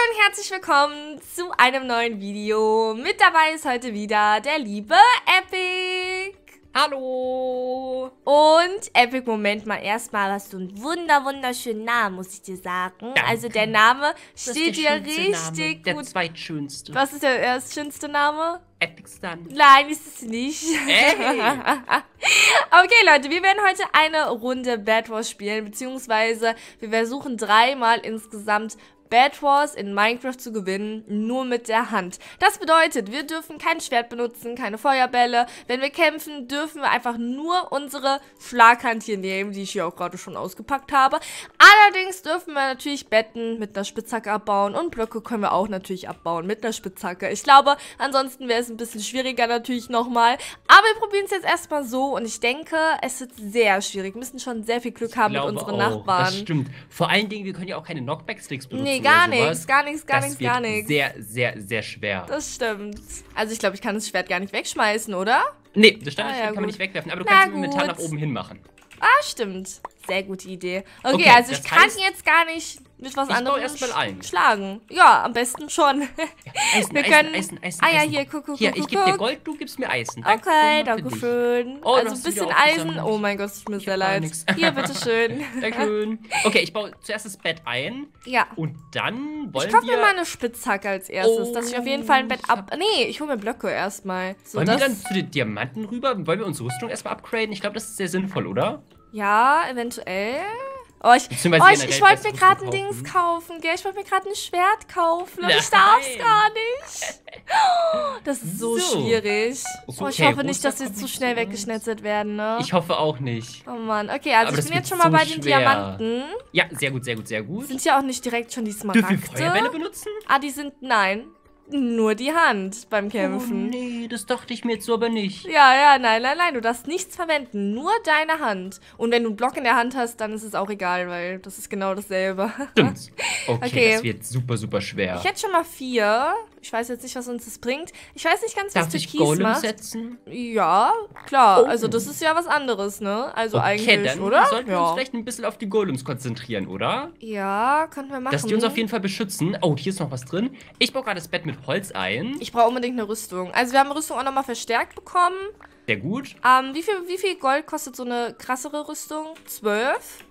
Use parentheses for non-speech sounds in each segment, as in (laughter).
Hallo und herzlich willkommen zu einem neuen Video. Mit dabei ist heute wieder der liebe Epic. Hallo! Und Epic, Moment mal, erstmal hast du einen wunder wunderschönen Namen, muss ich dir sagen. Danke. Also der Name steht der dir richtig Name, Der gut. zweitschönste. Was ist der erst schönste Name? Epic Stun. Nein, ist es nicht. (laughs) Okay, Leute, wir werden heute eine Runde Bad Wars spielen, beziehungsweise wir versuchen dreimal insgesamt Bad Wars in Minecraft zu gewinnen, nur mit der Hand. Das bedeutet, wir dürfen kein Schwert benutzen, keine Feuerbälle. Wenn wir kämpfen, dürfen wir einfach nur unsere Schlaghand hier nehmen, die ich hier auch gerade schon ausgepackt habe. Allerdings dürfen wir natürlich Betten mit einer Spitzhacke abbauen und Blöcke können wir auch natürlich abbauen mit einer Spitzhacke. Ich glaube, ansonsten wäre es ein bisschen schwieriger natürlich nochmal. Aber wir probieren es jetzt erstmal so und ich denke, es wird sehr schwierig. Wir müssen schon sehr viel Glück haben mit unseren auch, Nachbarn. Das stimmt. Vor allen Dingen, wir können ja auch keine Knockback-Sticks benutzen. Nee, gar nichts, gar nichts, gar nichts, gar nichts. Sehr, sehr, sehr schwer. Das stimmt. Also ich glaube, ich kann das Schwert gar nicht wegschmeißen, oder? nee, das Standardschwert Ah, ja, kann man gut. nicht wegwerfen, aber du Na kannst im Inventar gut. nach oben hin machen. Ah, stimmt. Sehr gute Idee. Okay, Okay, also ich kann jetzt gar nicht mit was Ich anderem erst mal ein. schlagen. Ja, am besten schon. Eisen, Wir Eisen, können- Eisen, Eisen, Ah ja, Eisen. hier, guck, guck, Hier, guck, ich gebe dir. Gold, du gibst mir Eisen. Danke Okay, danke schön. Oh, also ein bisschen Eisen. Oh mein Gott, es tut mir Ich sehr leid. nix. Hier, bitteschön. (laughs) Dankeschön. Okay, ich baue zuerst das Bett ein ja. und dann wollen Ich kaufe wir... mir mal eine Spitzhacke als erstes, dass ich auf jeden Fall ein Bett Oh, ab... Nee, ich hole mir Blöcke erstmal. So, wollen wir dann zu den Diamanten rüber? Wollen wir unsere Rüstung erstmal upgraden? Ich glaube, das ist sehr sinnvoll, oder? Ja, eventuell. Oh, ich, oh, ich, ich wollte mir gerade ein Dings kaufen. gell? Ich wollte mir gerade ein Schwert kaufen und Nein. ich darf's gar nicht. (laughs) Das ist so, So. schwierig. Oh, ich Okay, hoffe nicht, dass wir zu schnell weggeschnetzelt werden, ne? Ich hoffe auch nicht. oh Mann, okay, also Aber ich bin jetzt schon mal so bei den schwer. Diamanten. Ja, sehr gut, sehr gut, sehr gut. Sind ja auch nicht direkt schon die Dürfen wir Smaragde. Feuerbälle benutzen? Ah, die sind, nein, nur die Hand beim Kämpfen. Oh nee, das dachte ich mir jetzt so aber nicht. Ja, ja, nein, nein, nein, du darfst nichts verwenden, nur deine Hand. Und wenn du einen Block in der Hand hast, dann ist es auch egal, weil das ist genau dasselbe. Stimmt. (laughs) Okay, Okay. das wird super, super schwer. Ich hätte schon mal vier. Ich weiß jetzt nicht, was uns das bringt. Ich weiß nicht ganz, was Darf ich Türkis Golem macht. setzen? Ja, klar. Oh. Also das ist ja was anderes, ne? Also Okay, eigentlich, dann oder? sollten wir ja. uns vielleicht ein bisschen auf die Golems konzentrieren, oder? ja, können wir machen. Dass die uns auf jeden Fall beschützen. Oh, hier ist noch was drin. Ich baue gerade das Bett mit Holz ein. ich brauche unbedingt eine Rüstung. Also wir haben Rüstung auch nochmal verstärkt bekommen. Sehr gut. Ähm, wie viel, wie viel Gold kostet so eine krassere Rüstung? Zwölf?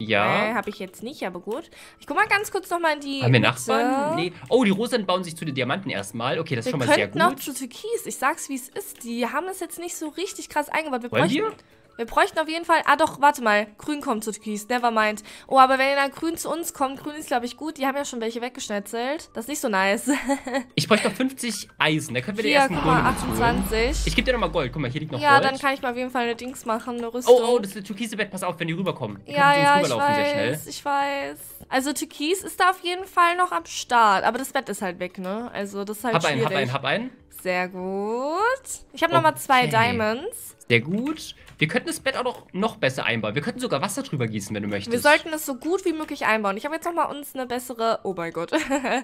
Äh, Ja. habe ich jetzt nicht, aber gut. Ich guck mal ganz kurz nochmal in die Haben wir. Nachbarn? Nee. Oh, die Rosen bauen sich zu den Diamanten erstmal. Okay, das ist Wir schon mal sehr könnten noch gut. zu Türkis. Ich sag's, wie es ist. Die haben das jetzt nicht so richtig krass eingebaut. Wir Wollen bräuchten, wir? Wir bräuchten auf jeden Fall... Ah doch, warte mal. Grün kommt zu Türkis. Nevermind. Oh, aber wenn dann Grün zu uns kommt, Grün ist, glaube ich, gut. Die haben ja schon welche weggeschnetzelt. Das ist nicht so nice. (laughs) Ich bräuchte noch 50 Eisen. Da können wir den Hier, ersten holen. 28. Ich gebe dir nochmal Gold. Guck mal, hier liegt noch ja, Gold. dann kann ich mal auf jeden Fall eine Dings machen, eine Rüstung. Oh, oh, das ist das türkise Bett. Pass auf, wenn die rüberkommen. Die Ja, ja, ich weiß, ich weiß. Also Türkis ist da auf jeden Fall noch am Start. Aber das Bett ist halt weg, ne? Also das ist halt Hab einen, schwierig. hab einen, hab einen. Sehr gut. Ich habe noch nochmal zwei Okay. Diamonds. Sehr gut. Wir könnten das Bett auch noch, noch besser einbauen. Wir könnten sogar Wasser drüber gießen, wenn du möchtest. Wir sollten es so gut wie möglich einbauen. Ich habe jetzt nochmal uns eine bessere... Oh mein Gott.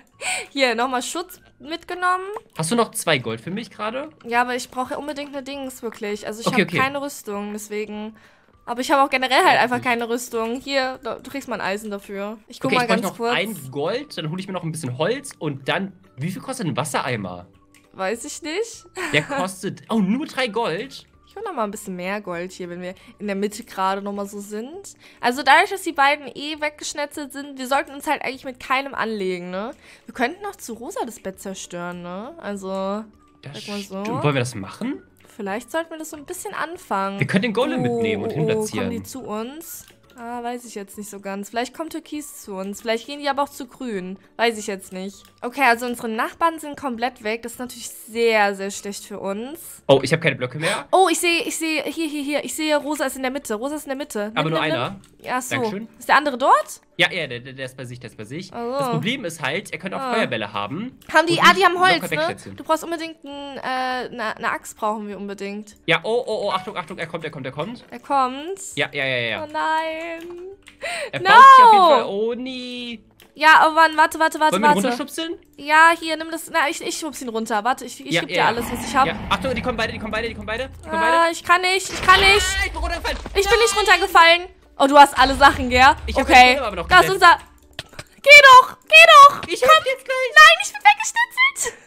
(laughs) Hier, nochmal Schutz mitgenommen. Hast du noch zwei Gold für mich gerade? Ja, aber ich brauche unbedingt eine Dings, wirklich. Also ich Okay, habe okay. keine Rüstung, deswegen... Aber ich habe auch generell halt einfach keine Rüstung. Hier, du kriegst mal ein Eisen dafür. Ich guck Okay, mal ich ganz noch kurz. ein Gold, dann hole ich mir noch ein bisschen Holz und dann. Wie viel kostet ein Wassereimer? Weiß ich nicht. Der kostet. oh, nur drei Gold? Ich will noch mal ein bisschen mehr Gold hier, wenn wir in der Mitte gerade noch mal so sind. Also dadurch, dass die beiden eh weggeschnetzelt sind, wir sollten uns halt eigentlich mit keinem anlegen, ne? Wir könnten auch zu Rosa das Bett zerstören, ne? Also Das Sag mal so. stimmt. Wollen wir das machen? vielleicht sollten wir das so ein bisschen anfangen. Wir können den Golem Oh, mitnehmen und oh, oh, hinplatzieren. kommen die zu uns? Ah, weiß ich jetzt nicht so ganz. Vielleicht kommt Türkis zu uns. Vielleicht gehen die aber auch zu grün. Weiß ich jetzt nicht. Okay, also unsere Nachbarn sind komplett weg. Das ist natürlich sehr, sehr schlecht für uns. Oh, ich habe keine Blöcke mehr. Oh, ich sehe, ich sehe, hier, hier, hier. Ich sehe, Rosa ist in der Mitte. Rosa ist in der Mitte. Nimm, Aber nur nimm, nimm. einer. Ja, so. Dankeschön. Ist der andere dort? Ja, ja, der, der ist bei sich, der ist bei sich. Oh. Das Problem ist halt, er könnte auch Ah. Feuerbälle haben. Haben die, ah, die haben Holz, ne? Du brauchst unbedingt äh, eine, eine Axt brauchen wir unbedingt. Ja, oh, oh, oh, Achtung, Achtung, er kommt, er kommt, er kommt. Er kommt. Ja, ja, ja, ja. Oh nein. Er No! baut sich auf jeden Fall. Oh, nee. Ja, oh Mann, warte, warte, warte, Wollen wir ihn warte. runterschubseln? Ja, hier, nimm das. Na, ich, ich schub's ihn runter. Warte, ich, ich Ja, geb ja, dir alles, was ich hab. Ja, Achtung, die kommen beide, die kommen beide, die kommen beide. Die kommen Ah, beide. ich kann nicht, ich kann nicht. Ah, ich bin runtergefallen. Ich bin nicht runtergefallen. Oh, du hast alle Sachen, gell? Ich okay. aber noch das ist unser. Geh doch, geh doch. Ich hab jetzt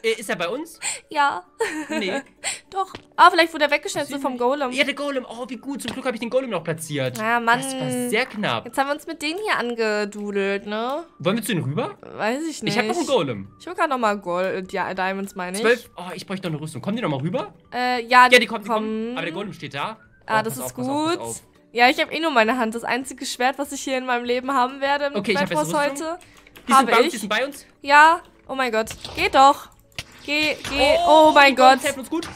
Äh, Ist er bei uns? Ja, Nee. (laughs) doch. Ah, vielleicht wurde er weggeschnitzt vom Golem. Ja, der Golem. Oh, wie gut. Zum Glück habe ich den Golem noch platziert. Ja, Mann. Das war sehr knapp. Jetzt haben wir uns mit denen hier angedudelt, ne? Wollen wir zu denen rüber? Weiß ich nicht. Ich habe noch einen Golem. Ich will gerade nochmal Gold, ja, Diamonds meine ich. Zwölf. Oh, ich bräuchte noch eine Rüstung. Kommen die nochmal rüber? Äh, ja, Ja, die kommen, die kommen. Aber der Golem steht da. Ah, Oh, das ist auf, pass auf, gut. pass auf. Ja, ich habe eh nur meine Hand. Das einzige Schwert, was ich hier in meinem Leben haben werde im Okay, ich hab Bad Wars heute. Die sind Habe bei uns, ich. die sind bei uns. Ja. Oh mein Gott. Geh doch. Geh, geh. Oh, mein die Golems Gott. uns gut.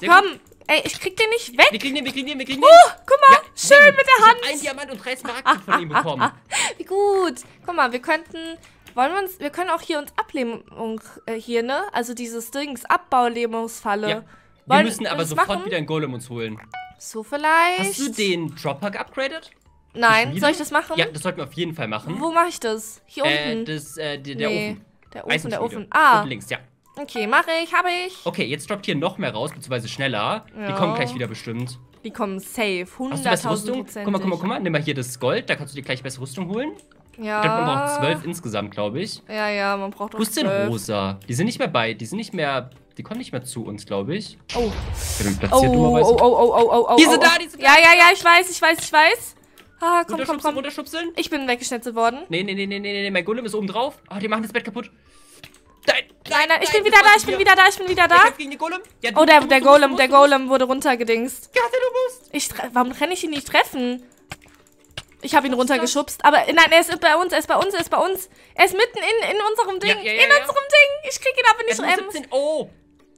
Sehr gut. Komm. Ey, ich krieg den nicht weg. Wir kriegen den, wir kriegen den, wir kriegen den. Oh, guck mal. Ja, schön gut. mit der Ich Hand. hab einen Diamant und drei (laughs) Smaragde von ihm bekommen. Wie gut. Guck mal, wir könnten. Wollen wir uns. Wir können auch hier uns Ablähmung. Äh, hier, ne? Also dieses Dings. Abbaulähmungsfalle. Ja. Wir müssen aber sofort machen? wieder einen Golem uns holen. So vielleicht. Hast du den Dropper geupgradet? Nein, soll ich das machen? Ja, das sollten wir auf jeden Fall machen. Wo mache ich das? Hier Äh, unten. das, äh, der, der nee. Ofen. Der Ofen, der. Ofen. Ah, Unten links, ja. okay, mache ich, habe ich. Okay, jetzt droppt hier noch mehr raus, beziehungsweise schneller. Die Ja. kommen gleich wieder bestimmt. Die kommen safe. Hast du bessere 100.000 Rüstung? Prozent. Guck mal, guck mal, guck mal. Nimm mal hier das Gold, da kannst du dir gleich bessere Rüstung holen. Ja. Ich glaube, man braucht zwölf insgesamt, glaube ich. Ja, ja, man braucht auch Wo ist denn. Rosa? Die sind nicht mehr bei, die sind nicht mehr, die kommen nicht mehr zu uns, glaube ich. Oh. Ich Oh, platziert, oh, dummerweise. oh, oh, oh, oh, oh. Die sind oh. da, die sind da. Ja, ja, ja, ich weiß, ich weiß, ich weiß. Ah, komm, komm, komm. runterschubseln. Ich bin weggeschnitzelt worden. Nee, nee, nee, nee, nee, nee, mein Golem ist oben drauf. Ah, die machen das Bett kaputt. Nein, Nein, nein, ich bin wieder da, ich bin wieder da, ich bin wieder Der da. gegen den Golem. Ja, du- Oh, der, du der musst, du musst, Golem, du der musst, Golem wurde runtergedingst. musst. Ja, du musst. Ich warum kann ich ihn nicht treffen? Ich habe ihn runtergeschubst. Aber nein, er ist bei uns, er ist bei uns, er ist bei uns. Er ist mitten in, in unserem Ding. Ja, ja, ja, in ja. unserem Ding. Ich krieg ihn aber Er nicht. Er muss, 17. Oh,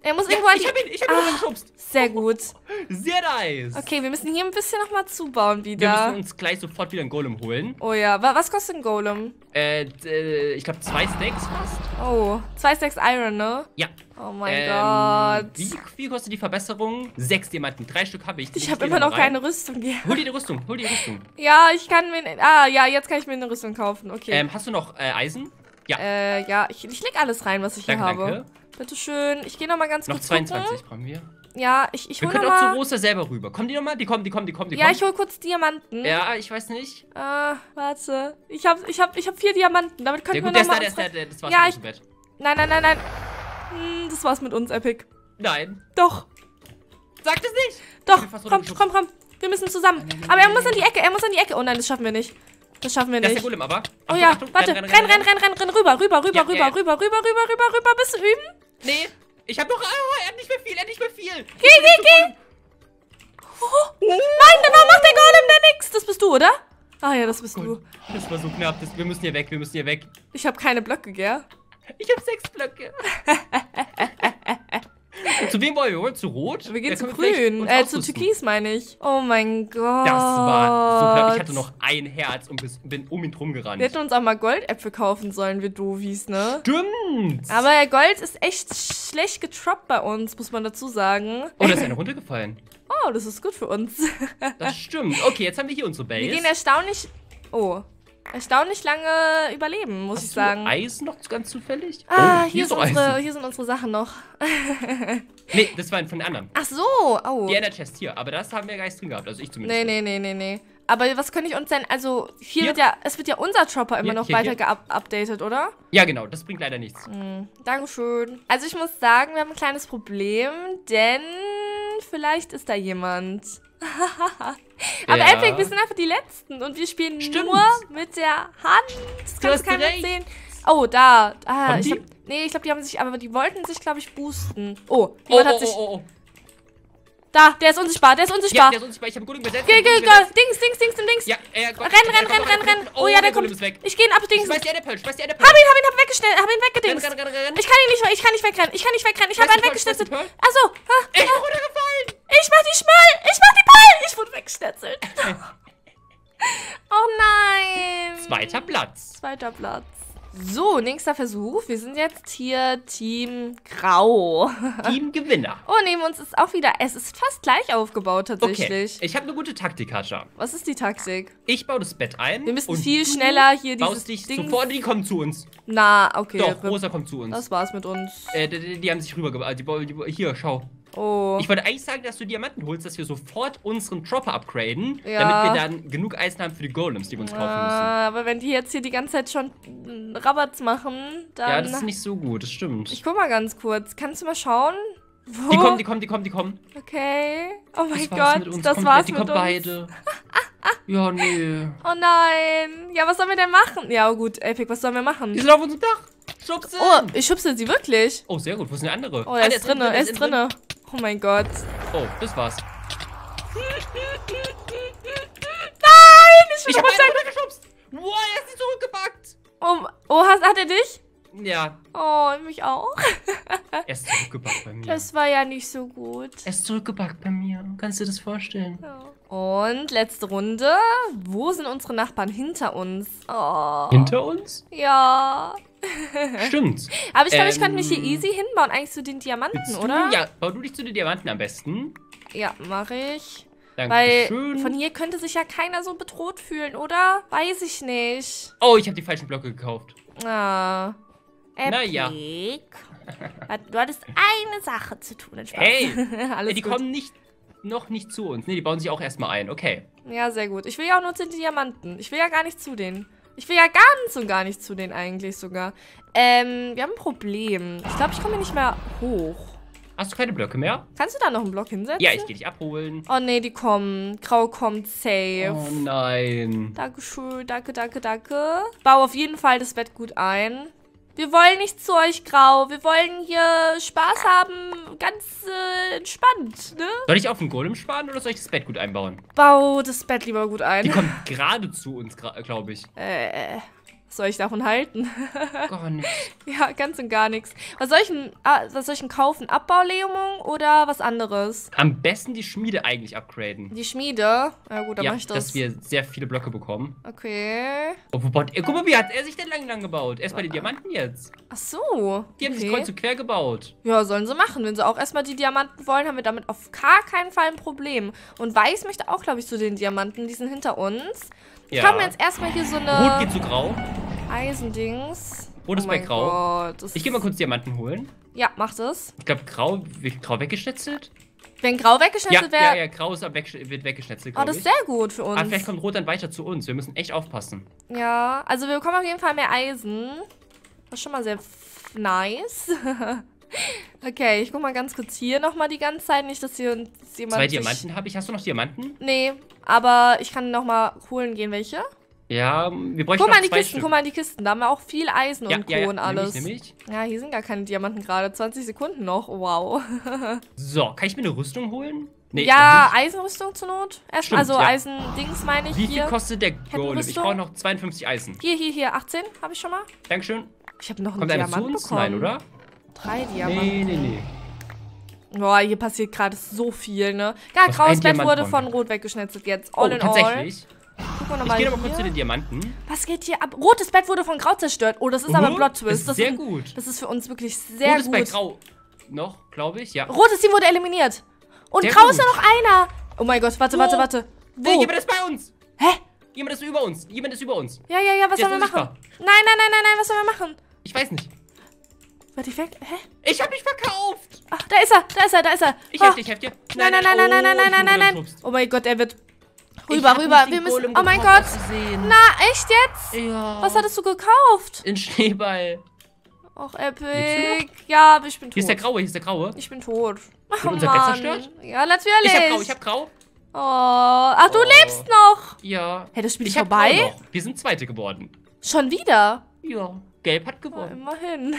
er muss ja, irgendwo ich hab ihn, ich hab ihn Ah, runtergeschubst. Sehr gut. (laughs) Sehr nice. Okay, wir müssen hier ein bisschen nochmal zubauen Wir wieder. müssen uns gleich sofort wieder einen Golem holen. Oh ja, wa- was kostet ein Golem? Äh, äh, ich glaube zwei Stacks fast. Oh, 2 Stacks Iron, ne? Ja. Oh mein Ähm, Gott. Wie, wie kostet die Verbesserung? Sechs Diamanten. Drei Stück habe ich. Die Ich habe immer noch rein. keine Rüstung. Ja. Hol dir die Rüstung, hol dir die Rüstung. (laughs) ja, ich kann mir... Ah, ja, jetzt kann ich mir eine Rüstung kaufen. Okay. Ähm, hast du noch äh, Eisen? Ja. Äh, ja, ich, ich leg alles rein, was ich hier Danke, habe. danke. Bitteschön. Ich gehe nochmal ganz Noch kurz 22 gucken. brauchen wir. Ja, ich, ich Wir hol können auch zu nochmal... Rosa selber rüber. Kommen die nochmal? Die kommen, die kommen, die kommen, die Ja, kommen. ich hol kurz Diamanten. Ja, ich weiß nicht. Ah, warte. Ich hab, ich hab, ich hab vier Diamanten. Damit Der, können wir der nochmal... da, der ist da, der, das war's Ja, mit ich- Bett. Nein, nein, nein, nein. Hm, das war's mit uns, Epic. Nein. Doch, Sag das nicht. doch. Komm, komm, komm. Wir müssen zusammen. nein, nein, Aber er muss an die Ecke, er muss an die Ecke. Oh nein, das schaffen wir nicht. Das schaffen wir Das ist nicht. der Golem, aber. Oh Achtung, ja, Achtung. warte. Renn, renn, renn, renn, renn, rüber, rüber, rüber, Ja, rüber, ja, ja. rüber, rüber, rüber, rüber, rüber. Bist du üben? Nee, ich hab noch. Ah, er hat nicht mehr viel, er hat nicht mehr viel. Geh, geh, geh. Oh, nein, da macht der Golem der nix. Das bist du, oder? Ah ja, das bist du. Das war so knapp. Das, wir müssen hier weg, wir müssen hier weg. Ich habe keine Blöcke, gell? Ich hab sechs Blöcke. (laughs) Zu wem wollen wir? Wollen zu Rot? Wir gehen zu grün. Äh, zu. Türkis meine ich. Oh mein Gott. Das war so knapp. Ich hatte noch ein Herz und bin um ihn drum gerannt. Wir hätten uns auch mal Goldäpfel kaufen sollen, wir Doofies, ne? Stimmt. Aber Gold ist echt schlecht getroppt bei uns, muss man dazu sagen. Oh, da ist einer runtergefallen. Oh, das ist gut für uns. Das stimmt. Okay, jetzt haben wir hier unsere Base. Wir gehen erstaunlich. Oh. Erstaunlich lange überleben, muss ich Hast sagen. du Eisen noch ganz zufällig? Ah, oh, hier, ist ist unsere, Eisen. hier sind unsere Sachen noch. (laughs) Nee, das war von den anderen. Ach so. Oh. Die Ender Chest hier. Aber das haben wir gar nicht drin gehabt. Also ich zumindest. Nee, nee, nee, nee, nee. Aber was könnte ich uns denn, also hier, Hier? wird ja, es wird ja unser Chopper immer Hier, noch hier, weiter hier. geupdatet, oder? Ja, genau. Das bringt leider nichts. Hm, Dankeschön. Also ich muss sagen, wir haben ein kleines Problem, denn vielleicht ist da jemand. (laughs) Aber Ja. Epic, wir sind einfach die Letzten und wir spielen Stimmt. nur mit der Hand. Das Du kann hast keiner sehen. Oh, da. Ah, Haben ich hab, nee, ich glaube, die haben sich, aber die wollten sich, glaube ich, boosten. Oh, Oh, jemand oh, hat sich. oh, oh, oh. Da, der ist unsichtbar, der ist Ja, unsichtbar. der ist unsichtbar. Ich habe Golem besetzt. Geh, hab geh, geh. Dings, Dings, Dings, Dings, Dings. Ja, äh, Gott. Renn, Ja, renn, renn, renn, renn. komm. Oh ja, der Golem kommt. weg. Ich geh ihn ab, Dings. Schmeiß die Enderpearl, schmeiß die Hab Enderpearl. ihn, hab ihn, hab weggesteckt, hab ihn Renn, weggedingst. renn, renn, renn. Ich kann ihn nicht, ich kann nicht wegrennen, ich kann nicht wegrennen. Ich hab Schmeiß einen Pearl. Achso, ah, Ich runtergefallen. Ich mach die Schmall, ich mach die Ball. Ich wurde weggeschnetzelt. (laughs) oh nein. Zweiter Platz. Zweiter Platz. So, nächster Versuch. Wir sind jetzt hier Team Grau. Teamgewinner. (laughs) Oh, neben uns ist auch wieder. Es ist fast gleich aufgebaut Okay, tatsächlich. ich habe eine gute Taktik, Hascha. Was ist die Taktik? Ich baue das Bett ein. Wir müssen und viel du schneller hier dieses baust dich Ding. sofort, die kommen zu uns. Na, okay. Doch. Rosa kommt zu uns. Das war's mit uns. Äh, die, die, die haben sich rübergebracht. Die, die, die, hier, schau. Oh. Ich wollte eigentlich sagen, dass du Diamanten holst, dass wir sofort unseren Dropper upgraden, Ja. damit wir dann genug Eisen haben für die Golems, die wir uns kaufen müssen. Ah, aber wenn die jetzt hier die ganze Zeit schon Rabatz machen, dann. Ja, das ist nicht so gut, das stimmt. ich guck mal ganz kurz. Kannst du mal schauen? Wo? die kommen, die kommen, die kommen, die kommen. Okay. Oh mein das war's Gott, mit uns das komplett. war's Die mit kommen uns. beide. (laughs) ja, nee. Oh nein. Ja, was sollen wir denn machen? Ja, gut, Epic, was sollen wir machen? Die sind auf unserem Dach. Schubsen. Oh, ich schubse sie wirklich. Oh, sehr gut. Wo sind die andere? Oh, Ah, er der ist drinne, er ist innen drin. drinne. Oh mein Gott. Oh, das war's. Nein, ich bin Ich hab runter. einen runtergeschubst. Wow, er ist nicht zurückgebackt. Oh, oh hat, hat er dich? Ja, Oh, mich auch. er ist zurückgebackt bei mir. Das war ja nicht so gut. er ist zurückgebackt bei mir. Kannst du dir das vorstellen? Und letzte Runde. Wo sind unsere Nachbarn hinter uns? Oh. Hinter uns? Ja. Stimmt. (laughs) Aber ich glaube, ich könnte mich hier Ähm, easy hinbauen, eigentlich zu den Diamanten, oder? Du? Ja, bau du dich zu den Diamanten am besten. Ja, mache ich. Weil Dankeschön. von hier könnte sich ja keiner so bedroht fühlen, oder? Weiß ich nicht. Oh, ich habe die falschen Blöcke gekauft. Ah. Epic. Na ja. (laughs) Du hattest eine Sache zu tun. Hey, (laughs) Alles die gut. kommen nicht, noch nicht zu uns. Nee, die bauen sich auch erstmal ein. Okay. Ja, sehr gut. Ich will ja auch nur zu den Diamanten. Ich will ja gar nicht zu denen. Ich will ja ganz und gar nicht zu denen eigentlich sogar. Ähm, wir haben ein Problem. Ich glaube, ich komme hier nicht mehr hoch. Hast du keine Blöcke mehr? Kannst du da noch einen Block hinsetzen? Ja, ich gehe dich abholen. Oh nee, die kommen. Grau kommt safe. Oh nein. Dankeschön, danke, danke, danke. Bau auf jeden Fall das Bett gut ein. Wir wollen nicht zu euch, Grau. Wir wollen hier Spaß haben, ganz äh, entspannt, ne? Soll ich auf den Golem sparen oder soll ich das Bett gut einbauen? Bau das Bett lieber gut Die ein. kommen gerade zu uns, glaube ich. Äh, was soll ich davon halten? (laughs) Gar nichts. ja, ganz und gar nichts. Was soll ich denn, ah, was soll ich denn kaufen? Abbaulähmung oder was anderes? Am besten die Schmiede eigentlich upgraden. Die Schmiede? Ja gut, dann ja, mach ich das. dass wir sehr viele Blöcke bekommen. okay. Oh, er? Guck mal, wie hat er sich denn lang lang gebaut? Erst bei den Diamanten jetzt. Ach so. Die haben sich okay. kreuz und quer gebaut. Ja, sollen sie machen. Wenn sie auch erstmal die Diamanten wollen, haben wir damit auf gar keinen Fall ein Problem. Und Weiß möchte auch, glaube ich, zu den Diamanten. Die sind hinter uns. Ich Ja. kaufe mir jetzt erstmal hier so Rot eine geht zu grau. Eisendings. Rot ist bei mein grau. Gott, Ich gehe mal kurz Diamanten holen. Ja, mach das. Ich glaube, grau wird grau weggeschnetzelt. Wenn grau Ja, weggeschnitten ja, wäre. ja, grau ist weg, wird weggeschnetzelt, Oh, das ist sehr gut für uns. Aber vielleicht kommt rot dann weiter zu uns. Wir müssen echt aufpassen. Ja, also wir bekommen auf jeden Fall mehr Eisen. Das ist schon mal sehr nice. (laughs) okay, ich guck mal ganz kurz hier nochmal die ganze Zeit. Nicht, dass hier uns jemand. Zwei Diamanten habe ich. Hast du noch Diamanten? Nee, aber ich kann nochmal holen gehen, welche. Ja, wir bräuchten Guck mal die Kisten, Stück. guck mal in die Kisten. Da haben wir auch viel Eisen ja, und ja, ja, und nehm alles. Ich, nehm ich. Ja, hier sind gar keine Diamanten gerade. 20 Sekunden noch. Wow. (laughs) So, kann ich mir eine Rüstung holen? Nee, ja. Eisenrüstung zur Not. Erst, Stimmt, also ja. Eisendings meine ich Wie hier. viel kostet der Golem? Ich brauche noch 52 Eisen. hier, hier, hier. 18 habe ich schon mal. Dankeschön. Ich habe noch einen Kommt Diamant bekommen. Nein, oder? Drei Diamanten. Nee, nee, nee. Boah, hier passiert gerade so viel, ne? Ja, graues Bett wurde von. Rot weggeschnetzelt jetzt. Oh, All in all. tatsächlich. Guck mal Ich nochmal gehe nochmal kurz zu den Diamanten. Was geht hier ab? Rotes Bett wurde von Grau zerstört. Oh, das ist aber ein Uh, Plot das Twist. ist sehr ein- gut. Das ist für uns wirklich sehr Rot ist bei gut. Grau noch, glaube ich. Ja. Rotes Team wurde eliminiert. Und Sehr Grau ist ja gut. noch einer. Oh mein Gott, warte, Wo? warte, warte. Wo? Hey, jemand ist bei uns. Hä? Jemand ist über uns. Jemand ist über uns. Ja, ja, ja, was Der sollen ist wir machen? Nein, nein, nein, nein, nein, was sollen wir machen? Ich weiß nicht. Warte, ich weg. Hä? Ich habe mich verkauft. Ach, da ist er, da ist er, da ist er. Ich Ah. helfe dir, ich helfe dir. Nein, nein, nein, nein, nein, nein, oh, nein, nein, nein, nein. Oh mein Gott, er wird rüber, hab rüber. Wir müssen. Oh mein Gott. Na, echt jetzt? Ja. Was hattest du gekauft? In Schneeball. Och, Epic. Ja, aber ich bin tot. Hier ist der Graue, hier ist der Graue. Ich bin tot. Oh unser Bett Mann. zerstört? Ja, natürlich. Ich hab Grau, ich hab Grau. Oh, ach, du Oh. lebst noch. Ja. Hey, das Spiel ist hab vorbei? Wir sind Zweite geworden. Schon wieder? Ja. Gelb hat Ja, gewonnen. immerhin.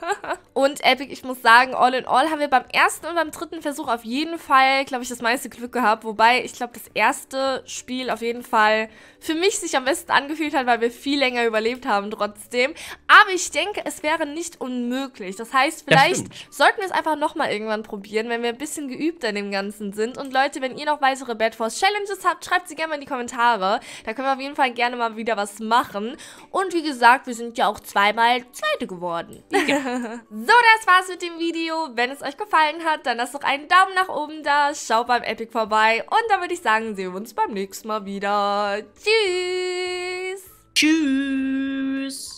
(laughs) und Epic, ich muss sagen, all in all haben wir beim ersten und beim dritten Versuch auf jeden Fall, glaube ich, das meiste Glück gehabt. Wobei, ich glaube, das erste Spiel auf jeden Fall für mich sich am besten angefühlt hat, weil wir viel länger überlebt haben trotzdem. Aber ich denke, es wäre nicht unmöglich. Das heißt, vielleicht stimmt. sollten wir es einfach nochmal irgendwann probieren, wenn wir ein bisschen geübter in dem Ganzen sind. Und Leute, wenn ihr noch weitere Bad Force Challenges habt, schreibt sie gerne mal in die Kommentare. Da können wir auf jeden Fall gerne mal wieder was machen. Und wie gesagt, wir sind ja auch zweimal Zweite geworden. (laughs) so, das war's mit dem Video. Wenn es euch gefallen hat, dann lasst doch einen Daumen nach oben da. Schaut beim Epic vorbei. Und dann würde ich sagen, sehen wir uns beim nächsten Mal wieder. Tschüss. Tschüss.